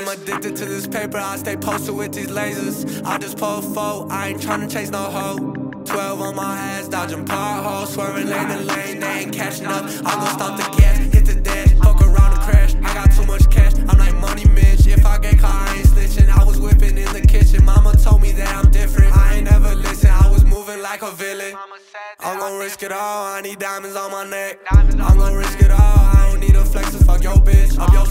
I'm addicted to this paper, I stay posted with these lasers. I just pull a I ain't tryna chase no hoe. 12 on my ass, dodging potholes, swerving lane to lane, they ain't catching up. I'm gonna stop the gas, hit the dash, fuck around and crash. I got too much cash, I'm like money Mitch. If I get caught, I ain't snitching. I was whipping in the kitchen, mama told me that I'm different. I ain't never listen, I was moving like a villain. I'm gonna risk it all, I need diamonds on my neck. I'm gonna risk it all. I don't need a flex to fuck your bitch up your.